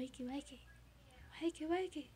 Wakey, wakey. Wakey, wakey.